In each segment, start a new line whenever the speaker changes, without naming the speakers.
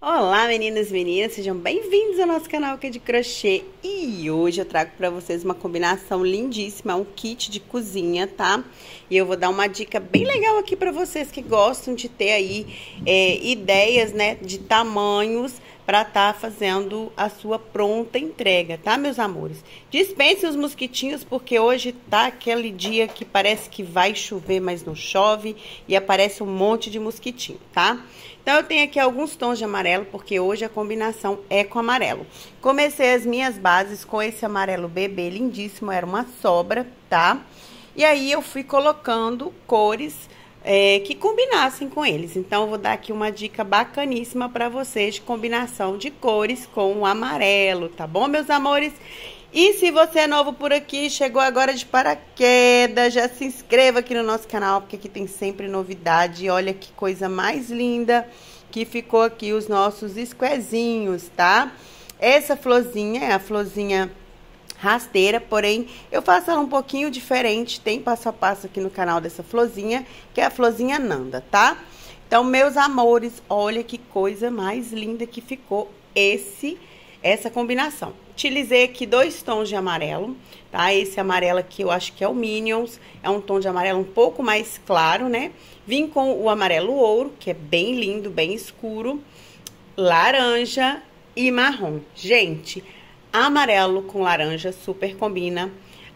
Olá meninas e meninas, sejam bem-vindos ao nosso canal que é de crochê E hoje eu trago para vocês uma combinação lindíssima, um kit de cozinha, tá? E eu vou dar uma dica bem legal aqui para vocês que gostam de ter aí é, ideias, né, de tamanhos para estar tá fazendo a sua pronta entrega, tá, meus amores? Dispense os mosquitinhos, porque hoje tá aquele dia que parece que vai chover, mas não chove, e aparece um monte de mosquitinho, tá? Então, eu tenho aqui alguns tons de amarelo, porque hoje a combinação é com amarelo. Comecei as minhas bases com esse amarelo bebê lindíssimo, era uma sobra, tá? E aí, eu fui colocando cores é, que combinassem com eles. Então, eu vou dar aqui uma dica bacaníssima para vocês de combinação de cores com o amarelo, tá bom, meus amores? E se você é novo por aqui, chegou agora de paraquedas, já se inscreva aqui no nosso canal, porque aqui tem sempre novidade. Olha que coisa mais linda que ficou aqui os nossos esquezinhos, tá? Essa florzinha é a florzinha rasteira, porém eu faço ela um pouquinho diferente, tem passo a passo aqui no canal dessa florzinha, que é a florzinha Nanda, tá? Então, meus amores, olha que coisa mais linda que ficou esse essa combinação. Utilizei aqui dois tons de amarelo, tá? Esse amarelo aqui eu acho que é o Minions, é um tom de amarelo um pouco mais claro, né? Vim com o amarelo ouro, que é bem lindo, bem escuro, laranja e marrom. Gente, amarelo com laranja super combina,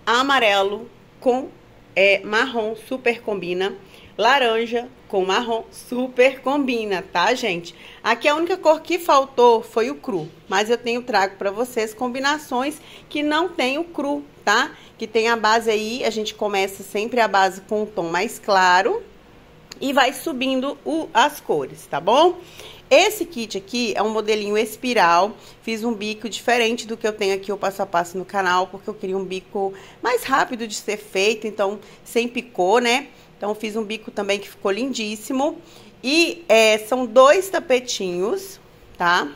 amarelo com é, marrom super combina, laranja com marrom super combina, tá, gente? Aqui a única cor que faltou foi o cru, mas eu tenho trago para vocês combinações que não tem o cru, tá? Que tem a base aí, a gente começa sempre a base com um tom mais claro e vai subindo o, as cores, tá bom? Esse kit aqui é um modelinho espiral, fiz um bico diferente do que eu tenho aqui o passo a passo no canal, porque eu queria um bico mais rápido de ser feito, então sem picô, né? Então, fiz um bico também que ficou lindíssimo. E é, são dois tapetinhos, tá?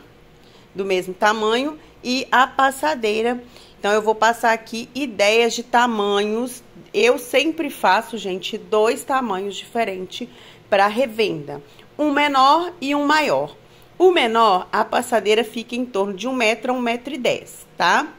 Do mesmo tamanho. E a passadeira. Então, eu vou passar aqui ideias de tamanhos. Eu sempre faço, gente, dois tamanhos diferentes para revenda. Um menor e um maior. O menor, a passadeira fica em torno de um metro a um metro e dez, tá?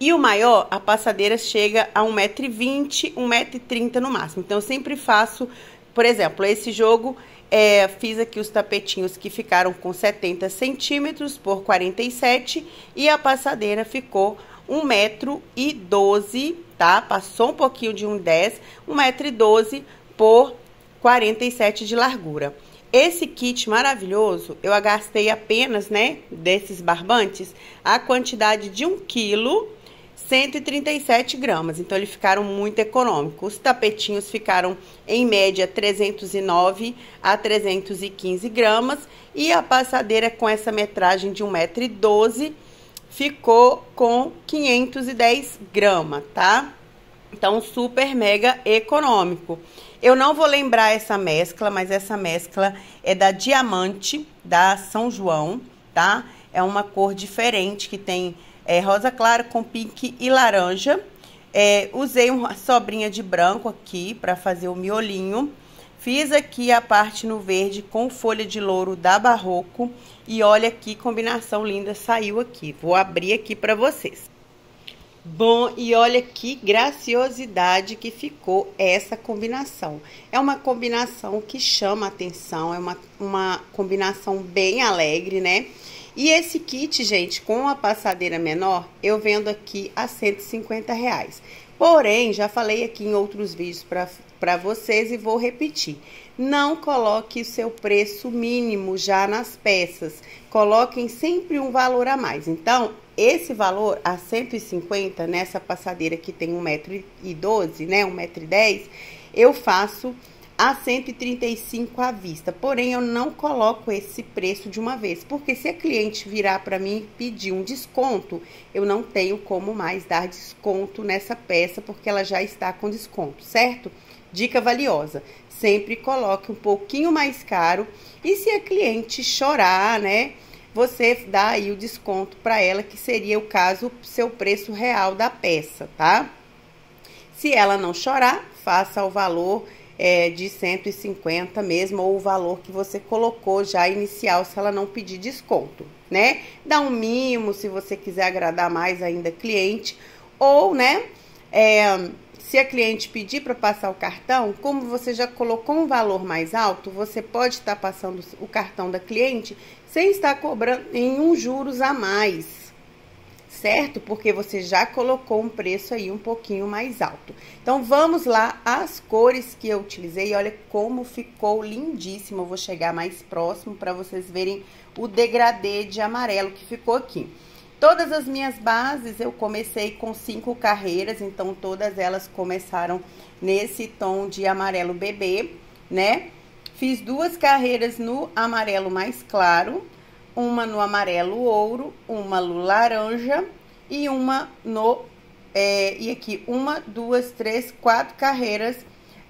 E o maior, a passadeira chega a 1,20m, 1,30m no máximo. Então, eu sempre faço, por exemplo, esse jogo, é, fiz aqui os tapetinhos que ficaram com 70 centímetros por 47 e a passadeira ficou 1,12m, tá? Passou um pouquinho de 1,10m, 1,12m por 47 de largura. Esse kit maravilhoso, eu gastei apenas, né, desses barbantes, a quantidade de 1 quilo 137 gramas, então eles ficaram muito econômicos. Os tapetinhos ficaram em média 309 a 315 gramas e a passadeira com essa metragem de 1,12m ficou com 510 gramas, tá? Então, super mega econômico. Eu não vou lembrar essa mescla, mas essa mescla é da Diamante, da São João, tá? É uma cor diferente que tem é, rosa clara com pink e laranja. É, usei uma sobrinha de branco aqui para fazer o miolinho. Fiz aqui a parte no verde com folha de louro da Barroco. E olha que combinação linda saiu aqui. Vou abrir aqui para vocês. Bom, e olha que graciosidade que ficou essa combinação. É uma combinação que chama atenção, é uma, uma combinação bem alegre, né? E esse kit, gente, com a passadeira menor, eu vendo aqui a 150 reais. Porém, já falei aqui em outros vídeos para vocês e vou repetir. Não coloque o seu preço mínimo já nas peças. Coloquem sempre um valor a mais. Então, esse valor a 150 nessa passadeira que tem 1,12m, né, 1,10m, eu faço a 135 à vista. Porém, eu não coloco esse preço de uma vez, porque se a cliente virar para mim pedir um desconto, eu não tenho como mais dar desconto nessa peça, porque ela já está com desconto, certo? Dica valiosa: sempre coloque um pouquinho mais caro e se a cliente chorar, né? Você dá aí o desconto para ela, que seria o caso seu preço real da peça, tá? Se ela não chorar, faça o valor é, de 150 mesmo, ou o valor que você colocou já inicial, se ela não pedir desconto, né? Dá um mimo se você quiser agradar mais ainda cliente, ou, né, é, se a cliente pedir para passar o cartão, como você já colocou um valor mais alto, você pode estar passando o cartão da cliente sem estar cobrando nenhum juros a mais, certo? Porque você já colocou um preço aí um pouquinho mais alto. Então vamos lá as cores que eu utilizei. Olha como ficou lindíssimo. Eu vou chegar mais próximo para vocês verem o degradê de amarelo que ficou aqui. Todas as minhas bases eu comecei com cinco carreiras, então todas elas começaram nesse tom de amarelo bebê, né? Fiz duas carreiras no amarelo mais claro, uma no amarelo ouro, uma no laranja e uma no... É, e aqui, uma, duas, três, quatro carreiras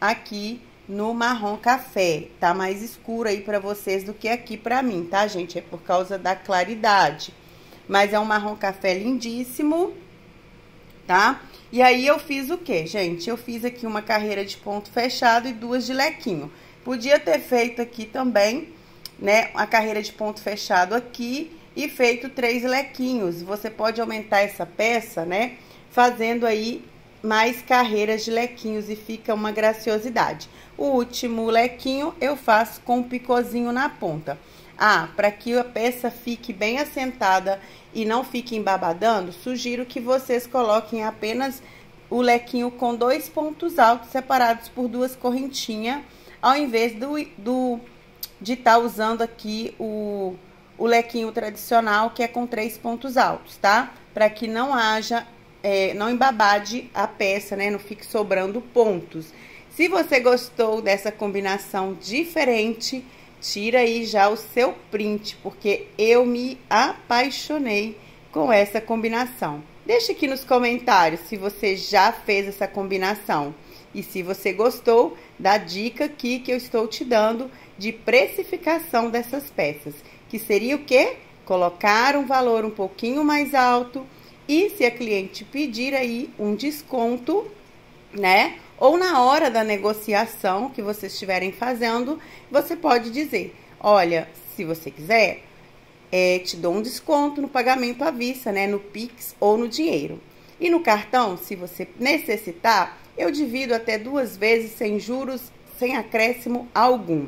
aqui no marrom café. Tá mais escuro aí para vocês do que aqui para mim, tá, gente? É por causa da claridade. Mas é um marrom café lindíssimo, tá? E aí eu fiz o que, gente? Eu fiz aqui uma carreira de ponto fechado e duas de lequinho. Podia ter feito aqui também, né, a carreira de ponto fechado aqui e feito três lequinhos. Você pode aumentar essa peça, né, fazendo aí mais carreiras de lequinhos e fica uma graciosidade. O último lequinho eu faço com um picôzinho na ponta. Ah, para que a peça fique bem assentada e não fique embabadando, sugiro que vocês coloquem apenas o lequinho com dois pontos altos separados por duas correntinhas, ao invés do, do de estar tá usando aqui o, o lequinho tradicional, que é com três pontos altos, tá? Para que não haja, é, não embabade a peça, né? Não fique sobrando pontos. Se você gostou dessa combinação diferente, tira aí já o seu print, porque eu me apaixonei com essa combinação. Deixa aqui nos comentários se você já fez essa combinação. E se você gostou da dica aqui que eu estou te dando de precificação dessas peças, que seria o quê? Colocar um valor um pouquinho mais alto e se a cliente pedir aí um desconto, né? Ou na hora da negociação que vocês estiverem fazendo, você pode dizer: olha, se você quiser, é, te dou um desconto no pagamento à vista, né? No Pix ou no dinheiro. E no cartão, se você necessitar, eu divido até duas vezes sem juros, sem acréscimo algum.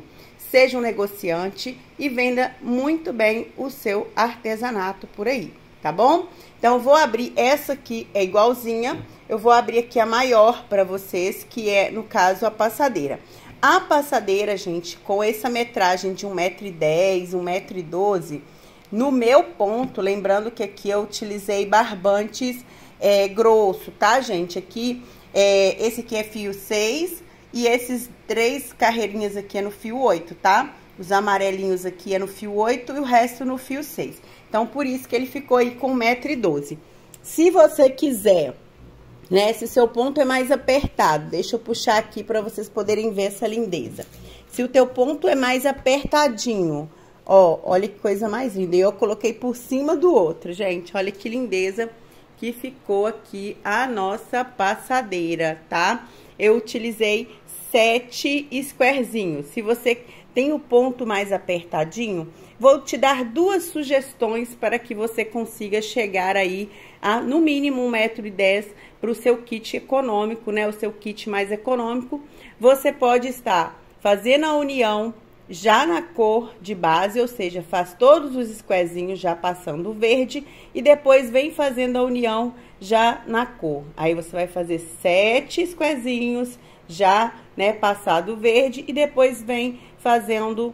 Seja um negociante e venda muito bem o seu artesanato por aí, tá bom? Então, vou abrir essa aqui, é igualzinha. Eu vou abrir aqui a maior para vocês, que é, no caso, a passadeira. A passadeira, gente, com essa metragem de 1,10m, 1,12m, no meu ponto, lembrando que aqui eu utilizei barbantes é, grosso, tá, gente? Aqui, é, esse aqui é fio 6 e esses três carreirinhas aqui é no fio 8, tá? Os amarelinhos aqui é no fio 8 e o resto no fio 6. Então, por isso que ele ficou aí com 1,12m. Se você quiser, né, se seu ponto é mais apertado, deixa eu puxar aqui para vocês poderem ver essa lindeza. Se o teu ponto é mais apertadinho, ó, olha que coisa mais linda. Eu coloquei por cima do outro, gente, olha que lindeza que ficou aqui a nossa passadeira, tá? Eu utilizei sete squarezinhos. Se você tem o ponto mais apertadinho, Vou te dar duas sugestões para que você consiga chegar aí a no mínimo 1,10m para o seu kit econômico, né? O seu kit mais econômico. Você pode estar fazendo a união já na cor de base, ou seja, faz todos os squarezinhos já passando o verde e depois vem fazendo a união já na cor. Aí você vai fazer sete squarezinhos já, né, passado verde e depois vem fazendo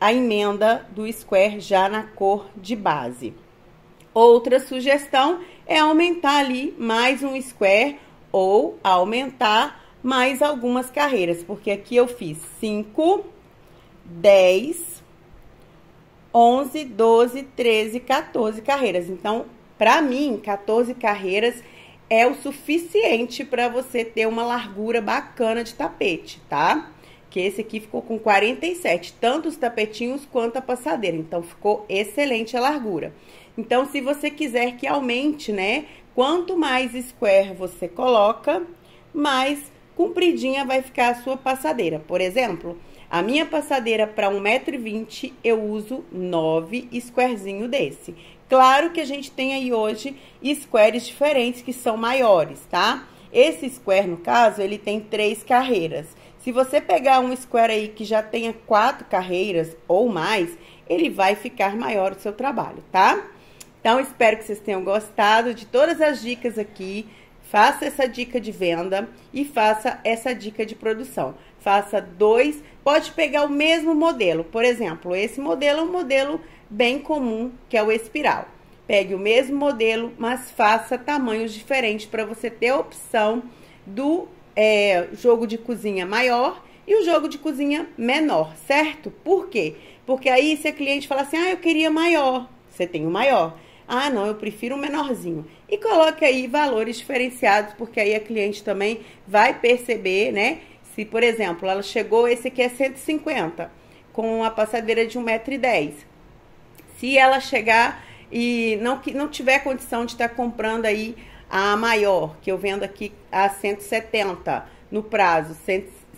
a emenda do square já na cor de base. Outra sugestão é aumentar ali mais um square ou aumentar mais algumas carreiras, porque aqui eu fiz 5, 10, 11, 12, 13, 14 carreiras. Então, para mim, 14 carreiras é o suficiente para você ter uma largura bacana de tapete, tá? que esse aqui ficou com 47, tanto os tapetinhos quanto a passadeira. Então, ficou excelente a largura. Então, se você quiser que aumente, né? Quanto mais square você coloca, mais compridinha vai ficar a sua passadeira. Por exemplo, a minha passadeira para 1,20m eu uso 9 squarezinho desse. Claro que a gente tem aí hoje squares diferentes que são maiores, tá? Esse square, no caso, ele tem três carreiras. Se você pegar um square aí que já tenha quatro carreiras ou mais, ele vai ficar maior o seu trabalho, tá? Então, espero que vocês tenham gostado de todas as dicas aqui. Faça essa dica de venda e faça essa dica de produção. Faça dois, pode pegar o mesmo modelo. Por exemplo, esse modelo é um modelo bem comum, que é o espiral. Pegue o mesmo modelo, mas faça tamanhos diferentes para você ter a opção do é, jogo de cozinha maior e o jogo de cozinha menor, certo? Por quê? Porque aí se a cliente fala assim, ah, eu queria maior, você tem o maior. Ah, não, eu prefiro um menorzinho. E coloque aí valores diferenciados, porque aí a cliente também vai perceber, né? Se, por exemplo, ela chegou, esse aqui é 150, com a passadeira de 1,10m. Se ela chegar e não, não tiver condição de estar comprando aí a maior, que eu vendo aqui a 170 no prazo,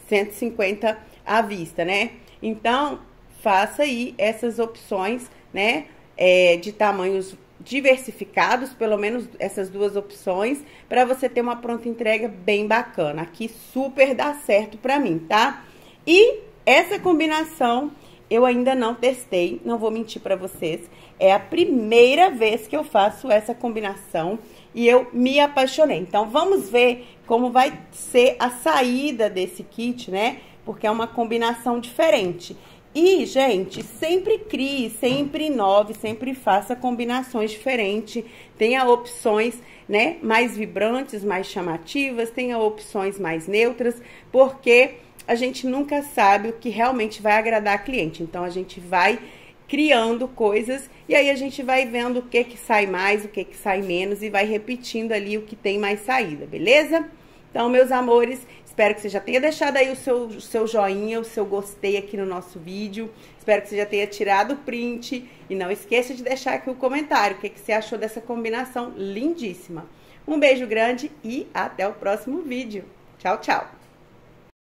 150 à vista, né? Então, faça aí essas opções, né? É, de tamanhos diversificados, pelo menos essas duas opções, para você ter uma pronta entrega bem bacana. Aqui super dá certo para mim, tá? E essa combinação eu ainda não testei, não vou mentir para vocês. É a primeira vez que eu faço essa combinação e eu me apaixonei. Então vamos ver como vai ser a saída desse kit, né? Porque é uma combinação diferente. E, gente, sempre crie, sempre inove, sempre faça combinações diferentes. Tenha opções, né, mais vibrantes, mais chamativas, tenha opções mais neutras, porque a gente nunca sabe o que realmente vai agradar a cliente. Então, a gente vai criando coisas e aí a gente vai vendo o que que sai mais, o que que sai menos e vai repetindo ali o que tem mais saída, beleza? Então, meus amores, espero que você já tenha deixado aí o seu, o seu joinha, o seu gostei aqui no nosso vídeo. Espero que você já tenha tirado o print. E não esqueça de deixar aqui o comentário, o que, que você achou dessa combinação lindíssima. Um beijo grande e até o próximo vídeo. Tchau, tchau!